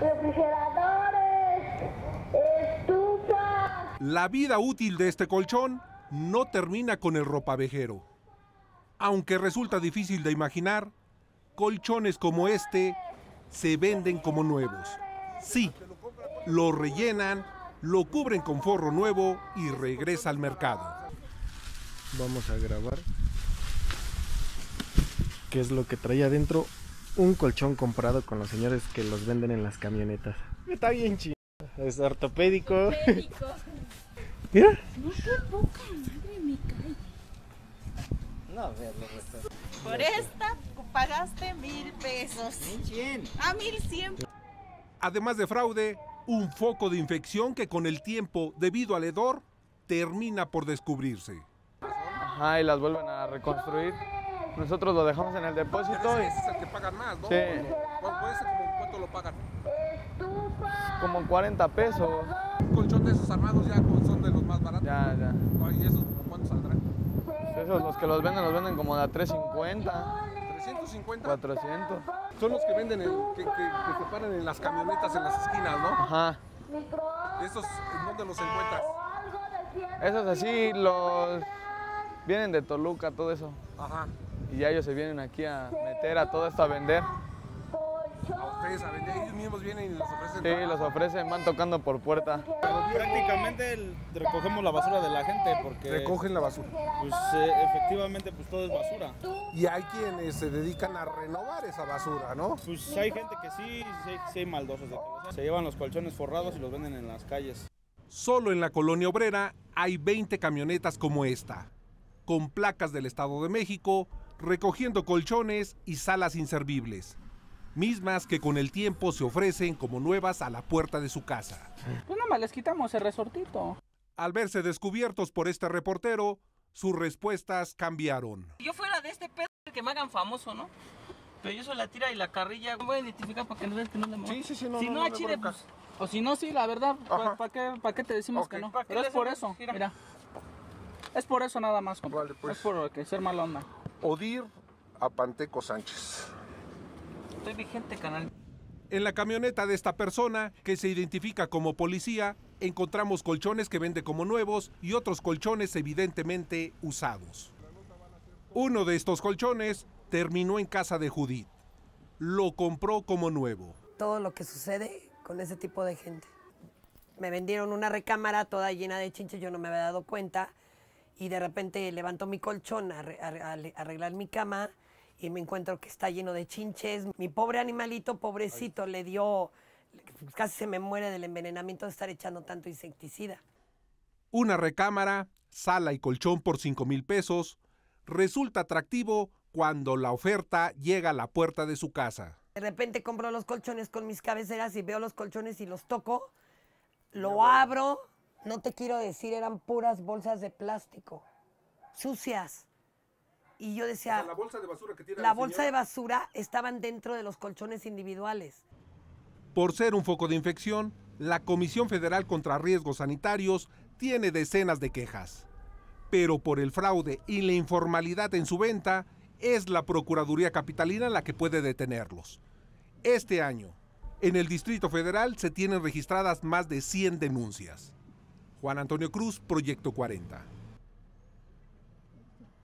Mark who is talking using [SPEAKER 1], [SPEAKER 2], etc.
[SPEAKER 1] refrigeradores, estufas.
[SPEAKER 2] La vida útil de este colchón no termina con el ropavejero. Aunque resulta difícil de imaginar, colchones como este se venden como nuevos. Sí, lo rellenan, lo cubren con forro nuevo y regresa al mercado.
[SPEAKER 3] Vamos a grabar qué es lo que trae adentro un colchón comprado con los señores que los venden en las camionetas. Está bien chido. Es ortopédico. Mira.
[SPEAKER 4] No qué poca madre me cae.
[SPEAKER 3] No, verlo,
[SPEAKER 4] Por esta pagaste mil pesos. ¿Mil cien? Ah, mil cien.
[SPEAKER 2] Además de fraude, un foco de infección que con el tiempo, debido al hedor, termina por descubrirse.
[SPEAKER 3] Ajá, y las vuelven a reconstruir. Nosotros lo dejamos en el depósito y
[SPEAKER 2] es el que pagan más, ¿no?
[SPEAKER 3] Sí.
[SPEAKER 2] ¿Cuánto lo pagan?
[SPEAKER 3] como 40 pesos.
[SPEAKER 2] Un colchón de esos armados ya son de los más baratos.
[SPEAKER 3] Ya, ya.
[SPEAKER 2] ¿Y esos cuánto saldrán?
[SPEAKER 3] Esos los que los venden los venden como de a 350,
[SPEAKER 2] 350.
[SPEAKER 3] 400.
[SPEAKER 2] Son los que venden, el, que, que, que se paran en las camionetas en las esquinas, ¿no?
[SPEAKER 3] Ajá.
[SPEAKER 2] ¿Esos en dónde los encuentras?
[SPEAKER 3] Esos así los vienen de Toluca, todo eso.
[SPEAKER 2] Ajá.
[SPEAKER 3] Y ya ellos se vienen aquí a meter a todo esto a vender.
[SPEAKER 2] A ustedes a vender, ellos mismos vienen y los ofrecen.
[SPEAKER 3] Sí, los ofrecen, van tocando por puerta.
[SPEAKER 5] Prácticamente el- recogemos la basura de la gente porque
[SPEAKER 2] Recogen la basura.
[SPEAKER 5] pues, eh, efectivamente pues todo es basura.
[SPEAKER 2] Y hay quienes se dedican a renovar esa basura, ¿no?
[SPEAKER 5] Pues hay gente que sí, sí, sí hay maldosos de que los- se llevan los colchones forrados y los venden en las calles.
[SPEAKER 2] Solo en la colonia obrera hay 20 camionetas como esta, con placas del Estado de México, recogiendo colchones y salas inservibles, mismas que con el tiempo se ofrecen como nuevas a la puerta de su casa.
[SPEAKER 6] Pues nada más les quitamos el resortito.
[SPEAKER 2] Al verse descubiertos por este reportero, sus respuestas cambiaron.
[SPEAKER 6] Yo fuera de este pedo, que me hagan famoso, ¿no? Pero yo soy la tira y la carrilla. Me voy a identificar para que no vean que no le muevo.
[SPEAKER 2] Sí, sí, sí, no,
[SPEAKER 6] Si
[SPEAKER 2] no,
[SPEAKER 6] no,
[SPEAKER 2] no,
[SPEAKER 6] a
[SPEAKER 2] no
[SPEAKER 6] Chile, pues. O si no, sí, la verdad. ¿Para qué, pa' qué te decimos que no? ¿Para qué Pero es por eso. Mira. Mira. Es por eso nada más, compa.
[SPEAKER 2] Vale, pues.
[SPEAKER 6] Es por que ser mala onda.
[SPEAKER 2] Odir a Panteco Sánchez.
[SPEAKER 6] Estoy vigente, canal.
[SPEAKER 2] En la camioneta de esta persona, que se identifica como policía, encontramos colchones que vende como nuevos y otros colchones evidentemente usados. Uno de estos colchones terminó en casa de Judith. Lo compró como nuevo.
[SPEAKER 7] todo lo que sucede con ese tipo de gente. Me vendieron una recámara toda llena de chinches, yo no me había dado cuenta y de repente levanto mi colchón a, arre- a- a arreglar mi cama y me encuentro que está lleno de chinches. Mi pobre animalito, pobrecito, le dio, casi se me muere del envenenamiento de estar echando tanto insecticida.
[SPEAKER 2] Una recámara, sala y colchón por 5 mil pesos resulta atractivo cuando la oferta llega a la puerta de su casa.
[SPEAKER 7] De repente compro los colchones con mis cabeceras y veo los colchones y los toco, lo abro, no te quiero decir, eran puras bolsas de plástico, sucias. Y yo decía,
[SPEAKER 2] bolsa de basura que tiene
[SPEAKER 7] la bolsa de basura estaban dentro de los colchones individuales.
[SPEAKER 2] Por ser un foco de infección, la Comisión Federal contra Riesgos Sanitarios tiene decenas de quejas. Pero por el fraude y la informalidad en su venta, es la Procuraduría Capitalina la que puede detenerlos. Este año, en el Distrito Federal se tienen registradas más de 100 denuncias. Juan Antonio Cruz, Proyecto 40.